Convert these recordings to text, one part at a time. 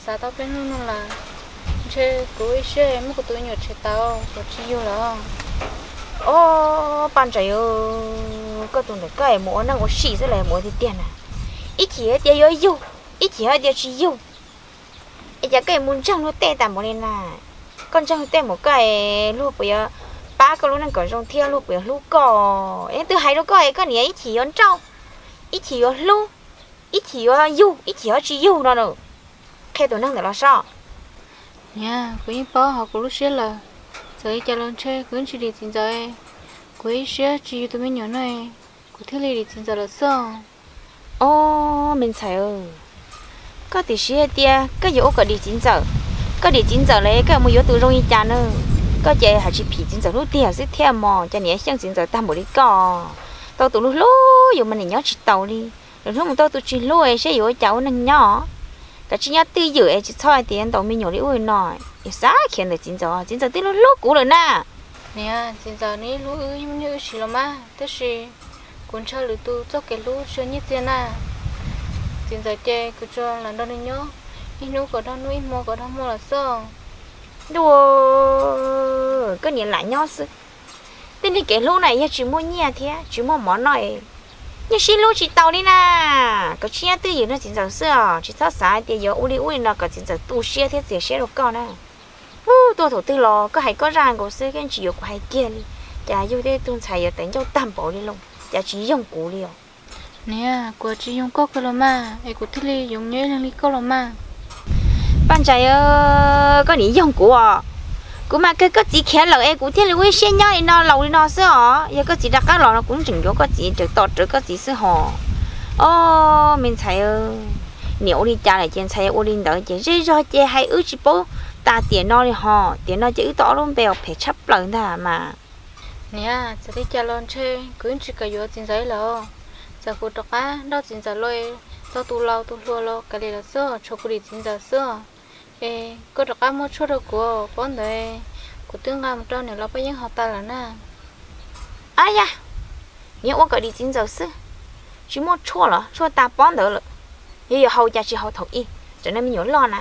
được sa tao bên nó là chơi cuối chơi mất cái túi nhiều chơi tao có chi yêu là. Ô, bạn trai ơ có tụi này, cái mua nó có xì sẽ lại mua thì tiền à. Ít chỉ hết tiền yêu yêu. Ít chỉ hết tiền chỉ yêu. Ít chỉ cái muốn trăng nó tệ tạm một lên là con trăng tệ một cái lúc bây giờ, ba cái lúc này còn trong thiên lúc bây giờ lúc cò. Em từ hai lúc coi cái này ít chỉ ăn trâu. Ít chỉ ăn lúc ít chỉ ăn yêu. Ít chỉ ăn chỉ yêu nó nữa cái tụi nó là sao nha quý bố họ cũng lúc xưa là rồi cho lên chơi cũng chỉ đi tin rồi quý xưa chỉ tụi mình nhỏ này cũng thiếu đi tin rồi là sao ô mình thấy ơ có tí xưa tia có yếu có đi tin rồi có đi tin rồi lấy cái một yếu từ trong ý chán nữa. Có chơi hay chỉ phỉ tin rồi lúc tia sẽ theo mò cho nhẹ sang tin rồi ta một đi cò. Tao tụi lúc lúc dù mình nhớ chỉ tàu đi. Rồi lúc mà tao tụi chỉ lôi sẽ yếu cháu nâng nhỏ cái chỉ nhớ tư dự ấy chỉ thôi tiền tao mình nhỏ đi ui nồi ít sao khiến được tin rồi tin rồi tí lúc lúc cũ rồi nè nè tin giờ này lú ư như chỉ là mà thế gì cuốn chơi lú tu cho cái lú chơi như thế nào tin giờ chơi cứ cho là đâu nên nhớ đi nấu có đâu nuôi mua có đâu mua là sao đùa cái nhìn lại nhau sự tên đi cái lú này chỉ mua nhẹ thế chỉ mua món này nhưng xin lú chỉ tàu đi nè cái chi tư dự nó tin giờ xưa chỉ tháo xài thì giờ uli uli nó cái tin giờ tu xe thế thì xe được con nè ô tôi thủ tư lo có hay có ràng của sư cái chỉ có hay kia đi. Chả yêu đây tuần xài ở tỉnh châu tam bảo đi luôn. Chả chỉ dùng cũ đi nè của chỉ dùng có cái mà ai cũng thích đi dùng nhớ lên đi có lo mà ban chạy ơ có ní dùng cũ à cú mà cái cái chỉ khé lẩu ai cũng thích là xe nhau đi nó lâu nó sữa à giờ cái chỉ đặt cái lẩu nó cũng chừng có cái chỉ được tọt được cái chỉ sữa hả ô, mình thấy ơ nếu đi cha lại trên thấy ô linh đỡ chỉ rơi rồi chỉ hay ước chỉ bố. Ta tiền nó đi họ tiền nó chỉ tỏ luôn bèo phải chấp lần thà mà. Nè sẽ đi chơi lon chơi, cứ chỉ cái vô tiền giấy lo giờ phụ trọc á đó tiền giấy lôi tao tu lâu tu lua lâu cái này là sữa cho cái đi tiền giấy sữa ê, cô trọc á mua chỗ đâu của con đấy. Cô tương làm một này lo bây giờ học ta là na. Ai ya nếu tôi có đi chính giáo sư chỉ mua chua là chua ta bọn đó là bây giờ hậu gia chỉ hậu thầu y, cho nên mình nhớ lo nè.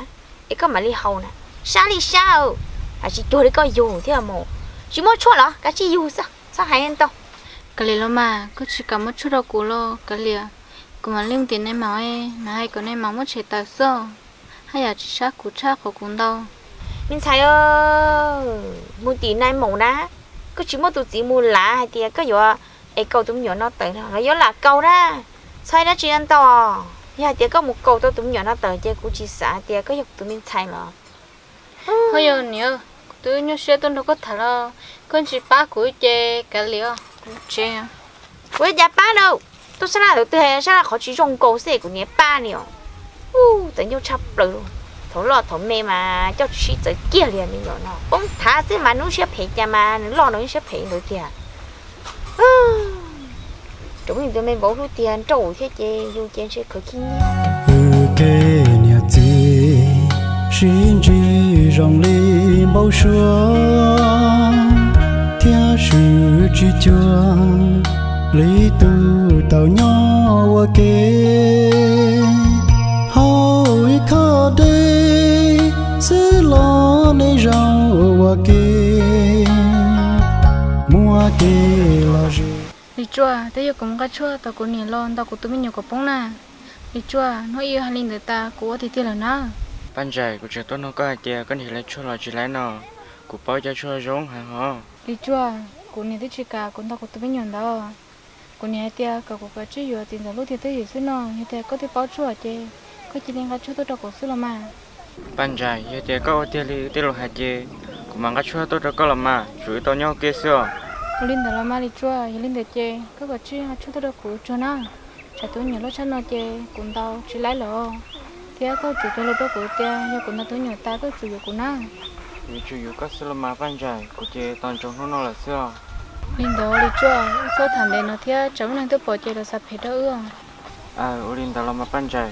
Ấy có mà đi hậu nè. Sao đi sao? À chỉ chua đi coi dù thế mà chỉ mua chua là cái chỉ dù sao? Sao hay anh tao? Cái này lo mà, cứ chỉ cầm một chút đâu của lo, cái này cũng mà liên tiền này mà ấy mà hay còn này mà một chế tao sao hay là sát của cha của cũng đâu mình thấy ơ mua tiền này màu đá cứ chỉ mua tụi chỉ mua lá hay tiền cái gì ấy câu tụi nhỏ nó tới nó nhớ là câu đó sai đó chỉ anh tao ya tiền có một câu tụi nhỏ nó tới chơi cũng chỉ xả tiền có dục tụi mình thay mà hơi giờ nhớ tôi nhớ xe tôi đâu có thở lo con chỉ ba cuối chè cả liều chè với nhà ba đâu tôi sẽ là tiên sẽ là khó chỉ dùng câu xe của nhà ba nhiều u tự nhiên chấp rồi thổ lo thổ mê mà, cho chị tới kia liền mình rồi nó ông thả sẽ mà nó sẽ phải cha mà nó lo nó sẽ phải nữa kìa. Chúng mình tụi mình bỏ lúc tiền, trâu thế chứ dù tiền sẽ có kinh gì xin chỉ rong li bao xưa theo sự chỉ chúa lý tu tàu nhỏ qua kia kê mua kê lo gì? Đi chua thế giờ cũng cái chua tao cũng nhìn lon tao cũng tụi mình nhiều có bông nè đi chua nó yêu hai linh người ta của thì tiền là nó. Ban trái của trường tôi nó có tiền có thể lấy cho là chỉ lấy nó. Của bao giờ cho giống hả hả? Đi chua của nhà thích chỉ cả của tao của tụi mình nhận đó. Của nhà tiền cả của cái chỉ vừa tiền là lúc thì tới gì xí nó nhà tiền có thể bao chua chứ có chỉ liên cái chua tôi đâu có là mà ban trái giờ tiền có tiền đi tiền lo hạt chứ của mang cái chua tôi đâu có làm mà chủ yếu tôi nhau kia xưa linh đó là mà đi chua linh để chơi có cái chỉ chua tôi đâu có chua nó chả tôi nhớ lúc chăn nó chơi cũng tao chỉ lấy lọ thì có chủ tôi lúc đó của tia nhưng cũng là tôi nhớ ta có chủ yếu của nó chủ yếu có xưa mà ban trái của chị toàn trong nó là xưa linh đó đi chua số thằng đây nó thì cháu nên tôi bỏ chơi là sắp hết đó ư à linh đó là mà ban trái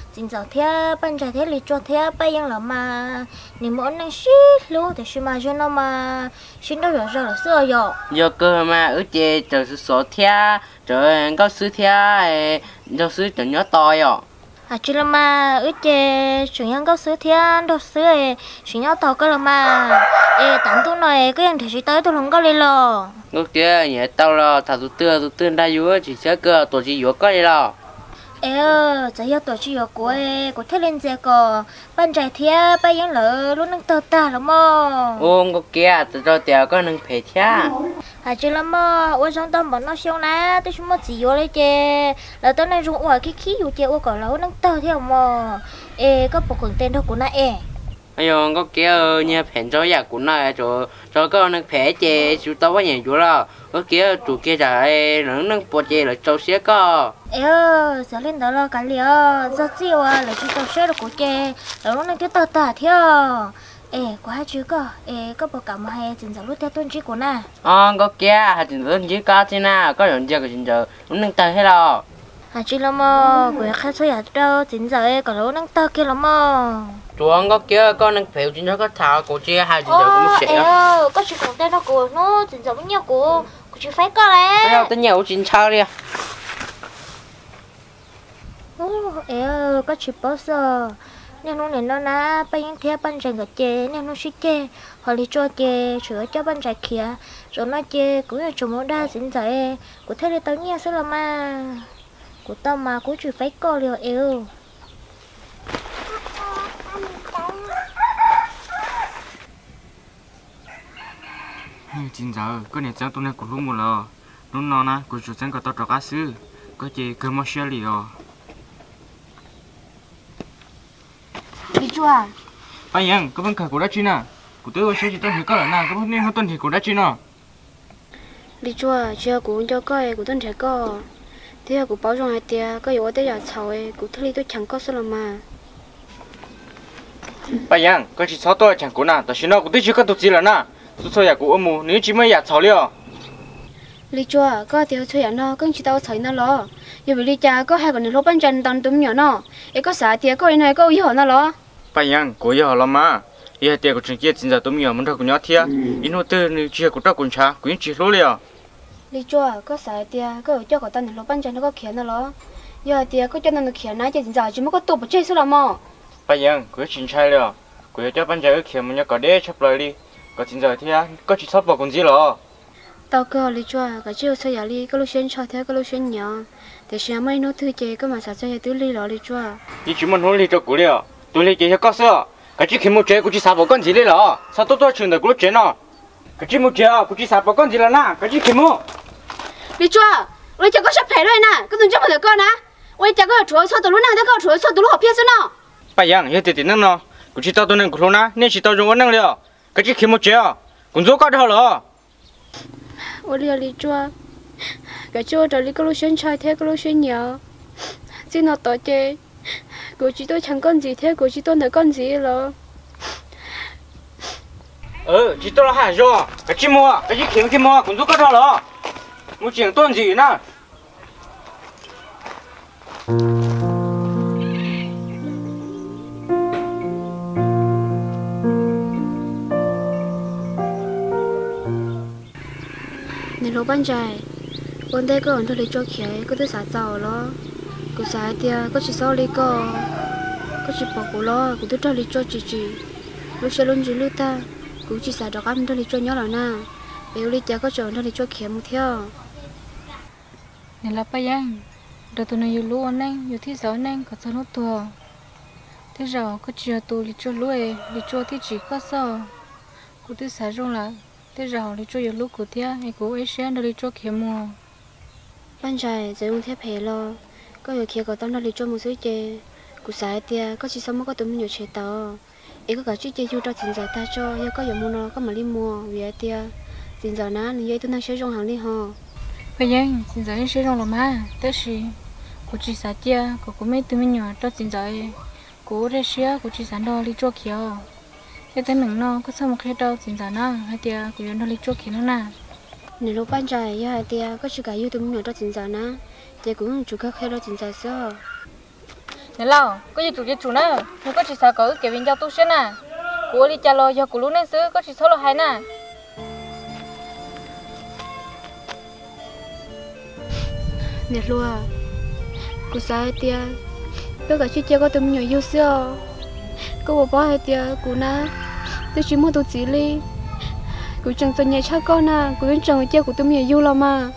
chính giờ thế ban trái thế lịch cho thế bây giờ là mà nếu muốn năng xí lúc thì xí mà cho nó mà xí đâu rồi rồi là xưa rồi. Giờ cơ mà ở chế chờ sự số thia chờ có sự thia giờ sự chờ nhớ to rồi. À chỉ là mà ở chế chủ nhân có sữa thiên đồ sữa ấy chủ nhân tàu cái là mà. Ê tặng tôi này cái anh thì chỉ tới tôi không có lên lo lúc kia nhớ tao là thằng tụi tưa tụi tưa đã yếu chỉ sẽ cơ tổ chỉ yếu có đi lo ê ơ giờ giờ tổ chức của ấy của thế lên giờ có ban trái thia bây giờ lỡ lúc nâng tờ ta lắm mà ô có kia tụi cho tiền có nâng phải thia à chỉ là mà ở trong tâm bọn nó siêu nè tôi chúng nó chỉ vô đấy chứ là tôi này dùng ở cái khí dù chứ ở còn lỡ nâng tờ theo mà ê có bộ quần tên đâu của nó ê ai yo có kia nhà phèn cho nhà của nó cho cho có nâng phải chế chú tao nhà chú lo có kia chủ kia trả nâng nâng bộ chế là cho xe ê ơ giờ lên đó là cái liều giờ chiều à là chỉ tao xe được của chè là lúc này cái tờ tả theo ê quá chứ cơ. Ê có bộ cảm hay chính giờ lúc theo tuân chỉ của nè ờ có kia hay chính đơn chỉ có thế nào có những cái chính giờ nâng nâng hết lo à chỉ là mà của khách thuê ở đâu chính giờ ấy còn lúc nâng tờ kia là mà chuông có kia có nâng phải chính giờ có thảo của chia hai chính giờ cũng sẽ có chỉ còn tên nó của nó chính giờ vẫn nhiều của của chỉ phải có bây giờ tôi nhiều chính sao đi ê có chỉ bao giờ nên nó nên nó na bây giờ theo ban trái cái chè nên nó xí chè họ đi cho chè sửa cho ban trái kia rồi nó chè cũng là chúng nó đa giờ ấy của thế là tao nghe sẽ là mà của tao mà cũng chỉ phải có liều yêu chính giờ có nhà trang tôi này cũng lúc một lò lúc nó nè cũng chủ trang có tao cho cá sư. Có chị cứ mua xe liền đi chua à? Bây giờ có bên cả của đã chi nè. Của tôi có xe chỉ tôi hiểu có là nè có bên nên họ tuân thì của đã chi nè. Đi chua chưa cũng cho coi cũng tuân trẻ co thế là cũng bảo trong hai tia có yếu tới giờ cháu ấy cũng thấy tôi chẳng có sao là mà bây giờ có chỉ sáu tuổi chẳng của nè tôi xin nó cũng tôi chưa có tụt gì là nè số số nhà của ông mù nếu chỉ mới nhà cháu liao đi chua có tiêu chơi nó có chỉ tao thấy nó lo giờ bị đi cha có hai con lốp bên chân tao túm nhỏ nó ấy có xả tia có này có yếu nó lo bây giờ của giờ là mà giờ tiền của trường kia chính giờ tôi nhiều muốn ra của nhau thia in hồ tư nếu chưa của ta cũng cha cũng chỉ số liao đi chua có xả tia có cho có tao lốp bên chân nó có khiển nó lo giờ tia có cho nó khiển nó chỉ giờ chỉ mới có tụ một chơi số là mà bây giờ của chính trai liao của cho ban giờ kia muốn nhau có để chấp lại đi có chính giờ thia có chỉ sắp vào con gì lo tao cơ lý chua cái chiều xây nhà lý cái lúc xuyên cho thế cái lúc xuyên nhỏ để xem mấy nó thư chế cái mà sao chơi tứ lý đó lý chua đi chỉ muốn huấn luyện cho của liao tôi lấy cái có sữa cái chỉ khi một chế cũng chỉ sắp vào con gì liao sao tôi tôi chuyện được cũng chế nó cái chỉ một chế cũng chỉ sắp vào con gì là na cái chỉ khi một lý chua lý chua có sắp phải rồi nè cái đừng cho mình con nè ôi chả có chúa sao tụi nó năng có chúa sao tụi nó học biết nữa bây giờ hiện tại nó nó cũng chỉ tao tôi nên của nó nên chỉ tao dùng cái năng liao cái chỉ khi một chế cũng giúp có được rồi ôi lý lý chua cái chua rồi lý cái lúc xuyên chơi thế cái lúc xuyên nhỏ xin nó tổ chế cô chỉ tôi chẳng con gì thế cô chỉ tôi nói con gì rồi Ừ, ờ chỉ tôi là hải do cái chim mua cái chỉ kiếm chim mua cũng giúp các đó. Đó muốn chuyện tuần gì nữa Nên lúc ban chạy con đề có ổn thôi để cho khía có thể xả dầu lo. Có xả tia có chỉ sau đi co, có chỉ bỏ cổ lo cũng tôi cho lý cho chị chị. Lúc xe luôn chỉ lưu ta cú chỉ sợ đó ăn đó đi cho nhớ là na. Béo đi chả có chỗ đó đi cho khía một theo. Nên là bây giờ đó tụi nó yêu lúa anh yêu thi giáo anh có sao nó thua. thế rồi có chưa tụi đi cho lúa đi cho thì chỉ có sao cú thì sợ rồi là thế rồi đi cho yêu lúa cú thea hay cú ấy sẽ đó đi cho khía mua ban trời sẽ uống thép phê lo có yêu khía có tâm đó đi cho một số chè cú sợ thea có chỉ sao mà có tâm nhiều chế tao ấy có cả chiếc chơi chưa cho tiền giờ ta cho yêu có dòng mua nó có mà đi mua vì tia tiền giờ nó nên tôi đang sử dụng hàng đi ho bây giờ xin giới sử dụng là mà tới khi cô chỉ xả tia cô cũng mấy tụi mình nhỏ cho xin giờ cô ra xía cô chỉ sản đó đi cho kia thế thế mình nó có sao một cái đâu xin giờ nó hay tia cô yên đo đi chua kia nó nè nếu lúc ban trời giờ hai tia có chú cả yêu tụi mình cho tiền giờ nó, thì cũng chú các khai đó tiền giờ sao nè lo có gì chủ gì chủ nè nhưng có chỉ sao có kiểu viên giao tu sen à của đi cha lo do của lúc nên xứ, có chỉ số lo hai nè. Nè lúa cô sao tia? Tôi cả chú chơi có tụi mình yêu xưa. Cô bỏ bỏ hai tia cô na tôi chỉ muốn tôi chỉ đi cô chẳng tôi nhảy chắc con à cô vẫn chẳng chơi của tụi mình yêu lắm mà.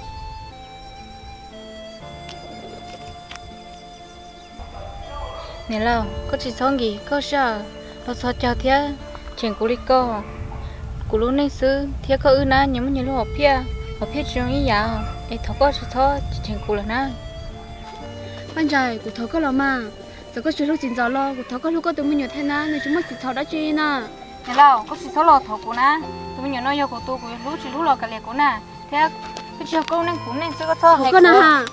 Nè lo có chỉ xong gì có sao lo sao chào thia chuyện của đi co của lúc này xứ thia có ư na nhưng mà nhiều lúc học pia học pia trường ý giáo ấy thọ có chỉ thọ chuyện của là na. Ban trái của thọ có lắm mà. Giờ có chú lúc chính giờ lo của thọ có lúc có tụi mình nhiều thế na nên chúng mình chỉ thọ đã chơi na. Nè lo có chỉ số lo thọ của na. Tụi mình nhiều nói yêu của tôi của lúc chỉ lúc lo cả lệ của na. Thế cái chiều câu nên cũng nên xứ có thọ thọ có na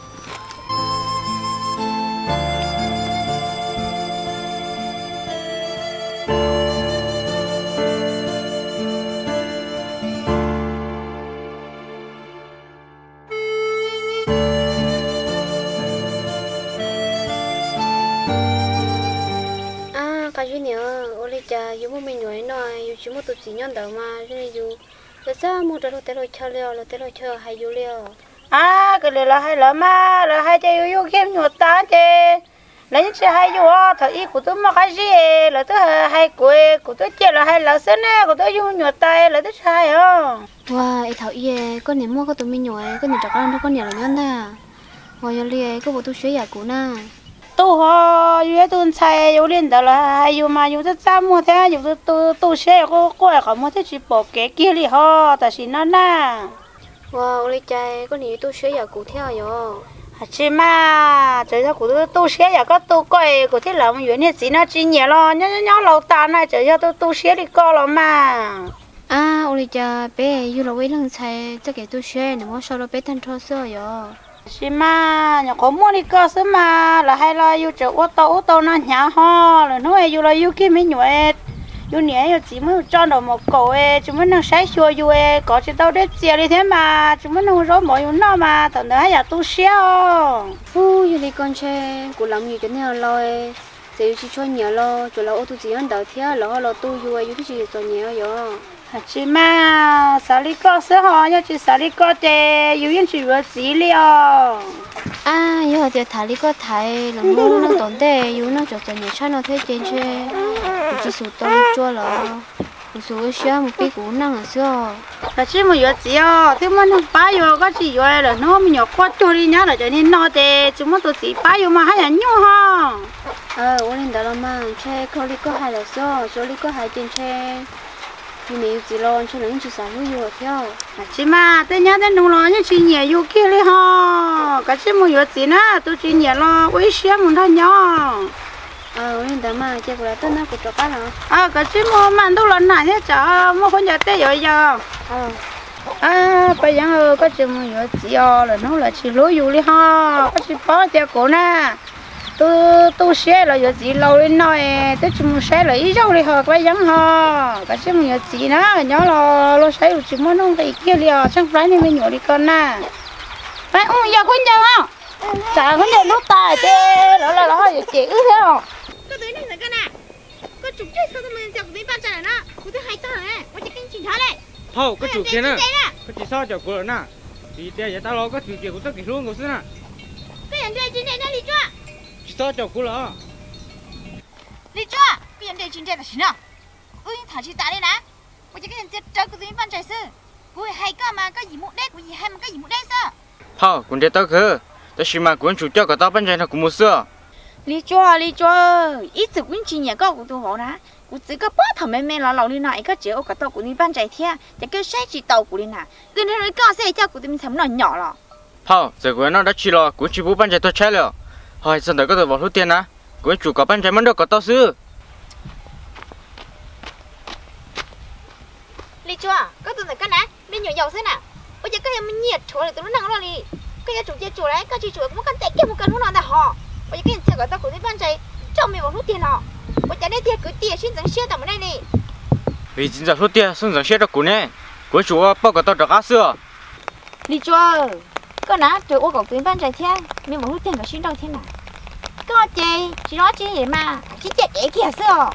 sao tới rồi chơi liao là tới rồi hay yêu liao à cái này là hay là mà là hay chơi yêu game nhiều ta chơi lấy những chơi hay yêu thời ý của tôi mà cái gì? Là tôi hay quê của tôi chơi là hay là nè. Của tôi yêu nhiều tay là tôi hay không wow thảo ye con này mua có tụi mình nhỏ con này chắc ăn đâu con nhà là nhân wow yêu liao có bộ tôi chơi giả cũ na tu yêu tôi chạy yêu lên đó là hay yêu mà yêu tôi chăm mua thế yêu tôi tôi tôi xe có có có mua thế chỉ bỏ cái kia đi họ tại vì nó na wow lấy trái con này tôi chơi giả cũ theo yo à chị mà trời ơi của tôi tôi xe giờ có tôi coi của thế là một chuyện gì nó chỉ nhẹ lo nhớ nhớ lâu ta này trời ơi tôi tôi xe đi co lo mà à ô lấy cha bé yêu là quay lưng chạy chắc cái chơi nếu mà sau đó bé thân thô sơ yo chị mà nhà có mua đi cơ sớm mà. Là hay là yêu chỗ ô tô ô tô nó nhà ho. Là nó yêu là yêu kia mấy nhụy yêu nhẹ yêu chỉ mới cho được một cổ ấy. Chúng mới năng sấy xua yêu ấy. Có chỉ tao để chia đi thế mà. Chúng mới năng rối mọi nó mà. Thằng đó hay là tu xéo phu, yêu đi con chơi của làm gì cho nên lo giờ chỉ cho nhớ lo. Cho là ô tô chỉ ăn đầu theo lo lo tu yêu yêu thì chỉ cho nhớ rồi chị mà sao đi co sữa họ nhá chị sao đi co thế yêu yên chỉ vừa chỉ liệu à yêu thì thả đi có thải là mua nó tổn tệ yêu nó cho cho nhớ cho nó thế trên chơi chỉ số tông chua lo số xe một cái cũ năng ở xưa là chỉ một giờ chỉ à thế mà nó bao giờ có chỉ giờ là nó mình nhỏ quá cho đi nhá là cho nên nó thế chúng tôi chỉ bao giờ mà hay là nhau ha ờ ô lên đó là mà chơi không đi có hai là số số đi có hai trên chơi nhưng nếu chỉ lo cho nó chỉ sáng vui yêu theo chị mà tôi nhớ đến nông lo như chị nhẹ yêu kia đi ha cái chỉ một giờ chỉ nè tôi chỉ nhẹ lo xe mình thôi nhau. Ờ ô lên đó mà chơi của là tên nó của chỗ cá nào cái chỉ một màn đâu lần này thế chả một con giờ tết rồi giờ. Ờ. À bây giờ có một giờ chỉ là nó là chỉ lối yêu đi ha có chỉ bỏ theo cổ nè tôi tôi xe là giờ chị lâu lên nói tôi chỉ muốn xe là ít dầu đi họ quay giống họ cái xe mình giờ chị nó nhớ lo lo xe chỉ muốn nông cái kia liền sang phải nên mình nhỏ đi con nè phải ông giờ khuyên giờ không? Chả khuyên giờ lúc ta chứ đó là đó giờ chị ư thế không? Cái đấy này là cái nào cái chủ chơi sao mình chọc cái ba chả này nó. Cứ thứ hay tao này có chỉ kinh chỉnh thôi này hậu có chủ kia nữa, có chỉ sao chọc vợ nè. Thì đây giờ ta lo có chủ kia cũng tất cả luôn cũng xưa nè. Cái anh đây trên này nó đi chưa? chỉ tao chào cô là lý cho cái giờ để chính chơi là gì nữa ui thằng chị ta đây nè. Bây giờ cái thằng chết chơi của tụi bạn trái sư. Cô hay cơ mà cái gì muốn đấy của gì hay mà có gì muốn đấy sao hả cũng để tao khứ. Tao xin mà cũng chủ cho cả tao bạn trái nó cũng muốn xưa lý cho lý cho ít từ cũng chỉ nhà có của tụi họ nè. Cú chỉ có bớt thằng mẹ mẹ lão lão đi nãy cái chế ô cái tao của đi ban trái thea để cái xe chỉ tàu của đi nà cứ nên nói có xe cho của tụi mình thằng nó nhỏ lọ. Hả giờ của nó đã chỉ lo cũng chỉ bố ban chạy tôi chạy rồi hỏi giờ tới có thể bỏ số tiền á cuốn chủ cả bên trái mất được cả tao xứ. Lý cho có tôi là cái này bên nhỏ giàu thế nào? Bây giờ cái mình nhiệt chỗ này tôi nó nặng rồi đi. Cái nhà chủ chia chủ đấy cái chị chủ cũng cần tệ kia một cần hôn là họ. Bây giờ cái xe của tao của đi ban chạy cho mình một số tiền họ. Bây giờ đây tiền cứ tiền xin dẫn xe tao ở đây đi vì chính giờ số tiền xong giờ xe đó của nè. Cuốn chủ bao cả tao được á xưa. Lý cho có nã trừ ô cổ tuyến ban trời thiên mình mà hút tiền cả xin đâu thiên nào có chị chị nói chị gì mà chị chạy chạy kia sao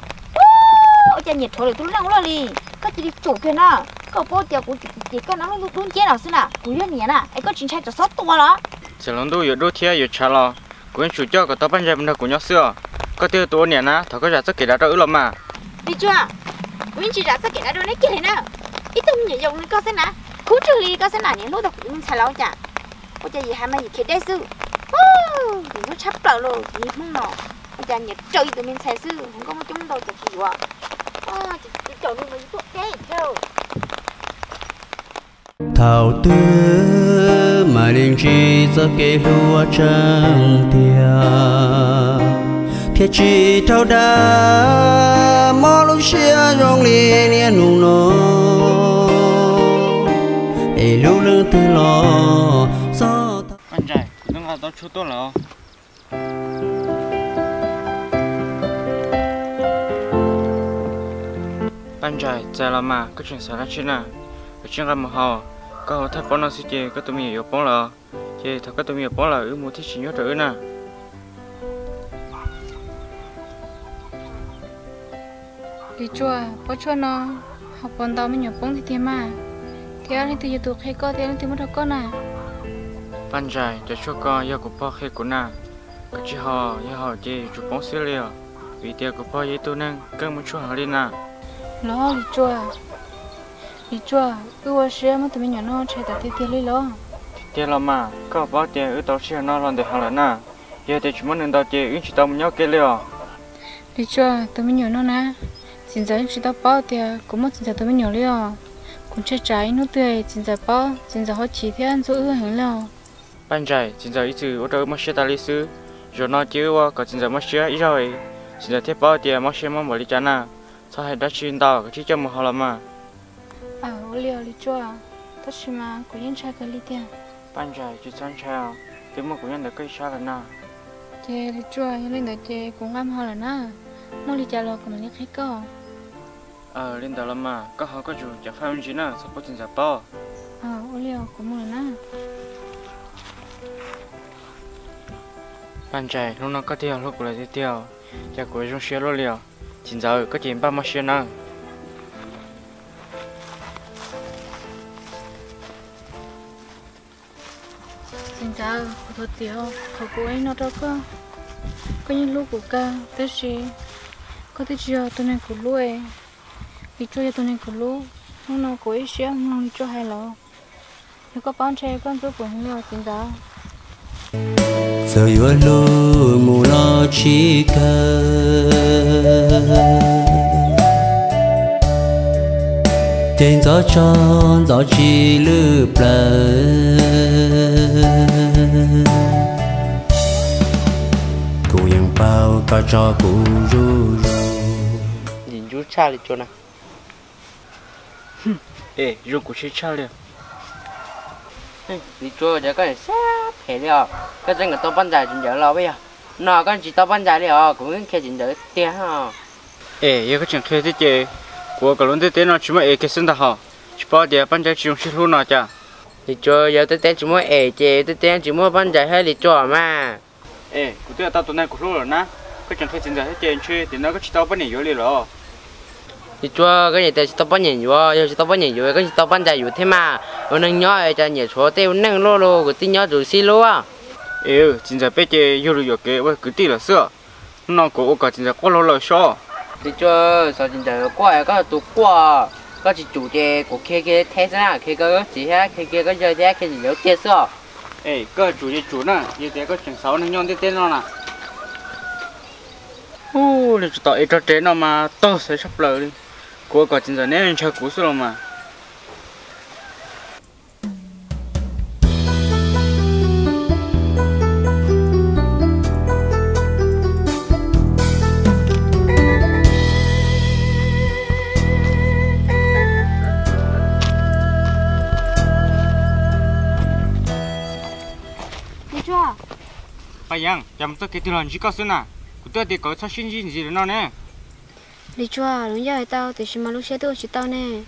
ô cha nhiệt thôi tôi nóng lo đi có chị đi chủ kia nè có bố tiêu của chị chị có nóng lúc đúng chế nào xin à cúi lên nhỉ nè ai có chính sách cho sót tua đó chỉ lòng tôi đôi thiên yếu chả lo quên chủ cho có tao ban trời mình cũng nhớ xưa có tiêu tôi nhỉ nè thằng có giả sức kỹ đã đỡ lắm mà đi chưa quên chỉ giả sức kỹ đã đỡ nấy kia nè ít tông nhiều dòng nữa có thế nè cú trừ ly có thế nè những lúc đó cũng xài lâu chả ôi gì hai sư nó không chơi tụi mình sư không có chúng à chỉ mình tư mà nên chỉ cho cái lúa trăng tia thiết chỉ thao đá, mò lúc xia rong li lia nụ nô ê lu lưng tư lo tao chút tốt rồi ban trái giờ là mà cái chuyện xảy ra chuyện nào? Cái chuyện làm mà họ có họ thật bọn nó sẽ chơi có tụi mình hiểu bọn là chơi thật có tụi mình hiểu bọn là ư một thiết chỉ nhớ trở nè. Lý chua bố chua nó học bọn tao mới nhập bóng thì thế mà. Thế anh thì tụi hay có thế anh thì mất được con à ban giải cho cho con yêu của po khi của na cái chị họ yêu họ chị chụp bóng xí liều vì tiền của po yêu tôi nên cơm một chút họ đi na nó đi chua đi chua cứ qua xe mà tụi mình nhỏ nó chạy tới tiền tiền đi lo. Tiền lo mà có bao tiền ở tàu xe nó làm được hàng lần na à? giờ thì chúng mình đào chị ứng chỉ tao mình nhau kia liều đi chua tụi mình nhỏ nó na à? xin giờ ứng chỉ tao bao tiền cũng mất xin giờ tụi mình nhỏ liều cũng chơi trái nó tươi xin giờ bao xin giờ họ chỉ thiên chỗ ưa hưởng liều ban trái chính giờ ít chữ ở đâu mà xe ta lý sư rồi nó chữ qua có chính giờ mà xe ít rồi. Chính giờ thiết bao tiền mà xe mà mở đi chán à sao hay đã chuyên tao cái chỉ cho một họ làm mà à ô liều lý chua tất nhiên mà cũng yên trái cái lý tiền ban trái chỉ chán chào tiếng mà cũng nhận được cây xa là na chế lý chua yên lên đấy chế cũng ăn hoa là na mua lý trả lo cũng lấy khách co ờ lên đó là mà có họ có chủ chẳng phải gì nè sao có chính giờ bao à ô liều cũng mua na bạn trẻ lúc nào có tiêu lúc lại tiếp tiêu giờ cuối trong xe lo liều chính giờ có chuyện ba mà xe nè Xin chào, cô thật tiểu, cô cô ấy nó đâu cơ. Có những lúc của ca, thế gì Có thể chưa tôi nên của lũ ấy. Vì cho tôi nên của lũ. Nó nó cô ấy xíu, nó cho hai lọ Nếu có bán xe con giúp của nó xin chào giờ yêu lu mù lo chi cơ trên gió tròn, gió chỉ lư plờ cụ yang bao cả cho cụ ru ru. Nhìn chú cha lý chua nè ê dùng của xe cha liền à? Chua giờ cái sắp hết rồi cái chân cái tao bán dài chính giờ lo bây giờ. Nó con chỉ tao bán dài đi à cũng cái chính giờ tiền ha. Ê yêu cái chuyện thuê thế chứ của cái luôn thế thế nó chỉ ê cái sinh ta họ chỉ bao trái chỉ dùng xe luôn nào chả. Lý chua giờ tới tới chỉ mua ế chế tới chỉ bán dài hay lý chua mà. Ê của tôi tao tuần này của luôn rồi cái chuyện thuê chính giờ tiền chơi thì nó có chỉ tao bán nhiều rồi lý chua cái gì tới tao bán nhiều rồi giờ tao bán nhiều rồi cái gì tao bán dài rồi thế mà. Ở nâng nhỏ ấy cho nhiều số tiêu nâng lô lô cái tin nhỏ rồi xí lô à ê chính giờ bây giờ yêu rồi cái vậy cứ tí là sợ nó của cái chính giờ quá lâu rồi sao lý chua sao chính giờ qua cái tụ qua cái chỉ chủ đề của kia kia thế nào kia cái chỉ ha kia kia cái giờ thế kia gì nhớ tiền sao ê cái chủ gì chủ nè như thế cái chuyện xấu nó nhon thế thế nó nè. Ô để cho tao ít cho chế nó mà tao sẽ sắp lời đi của cái chính giờ nên chơi cú rồi mà đi chưa bây giờ chăm tôi cái tiền lần chỉ có xin à của tôi thì có sao xin gì gì nó nè Lý chua, đúng giờ tao thì chỉ mà lúc xe tôi chỉ tao nè.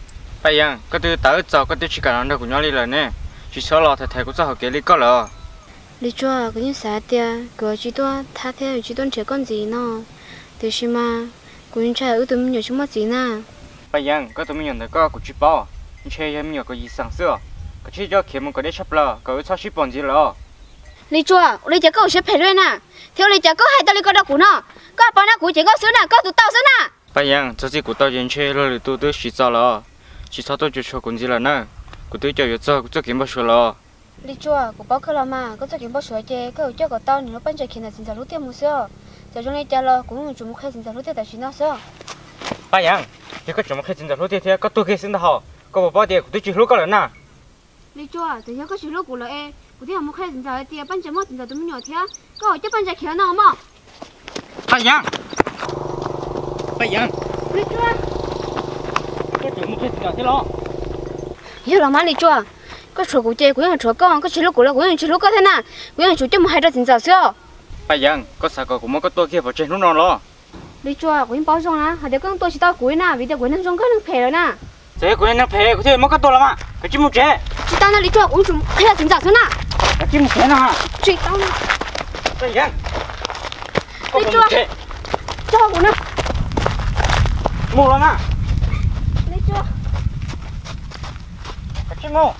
Bây giờ cái thứ tới giờ cái thứ chỉ cả nó của nhau đi rồi nè. Chỉ sợ lo thầy thầy cũng sao học kế lý có lỡ lý cho cái những xã tia cái chỉ toa tha theo chỉ toa trẻ con gì nó từ khi mà cũng trẻ ở tụi mình nhiều chúng mất gì nè. Bây giờ có tụi mình nhận được có chị bao nhưng chơi em nhiều có gì sáng sữa có chỉ cho kiếm một cái để chấp lỡ có cho ship bọn gì lỡ lý cho lý cho câu sẽ phải rồi nè theo lý cho câu hai tao lý có đâu của nó có bao nhiêu của chỉ có sữa nè có tụi tao sữa nè bây giờ cho chị của tao dân chơi rồi tụi tôi chỉ cho lỡ chỉ cho tôi cho con gì là nè của tôi cho cho cho kiếm bao lỡ lý cho của bao khờ mà có cho kiếm bao sữa chứ có cho có tao nó bán cho khi nào chính xác lúc tiền mua sữa giờ này cha lo cũng chúng khai chính xác lúc tiền tại xin nó sữa bây giờ chỉ có chúng cái chính xác lúc tiền thì có tôi cái xin đó họ có bao tiền của tôi chỉ lúc có lỡ nè lý cho thì có chỉ lúc của lợi của tiền mua khai chính xác tiền bán cho mất chính xác tụi mình nhỏ thế có cho bán cho kia nào mà bây giờ bây giờ. Lý cho có chúng một cái xác thế lo hiểu là mà lý cho có chỗ của chơi của những chỗ con có chỉ lúc của là của những chỉ lúc có thế nào? Của những chỗ cho một hai trăm chính xác sữa bây giờ có sao có cũng có tôi kia vào trên lúc nào lo. Lý cho của những bao nhiêu nè hạt điều tôi chỉ tao cuối nè vì điều của những trong cái nó phê rồi nè. Thế của anh phải có thể mất cái tôi là mà cái chim một chế chỉ tao nó lý cho cũng chúng hai chính xác sữa nè. Cái chim một chế nè chỉ tao bây giờ. Đi chưa? cho của nó mua lắm à lý cho cái chim mua